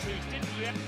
who didn't react.